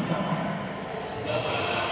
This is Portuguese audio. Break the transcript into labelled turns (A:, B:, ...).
A: Natalię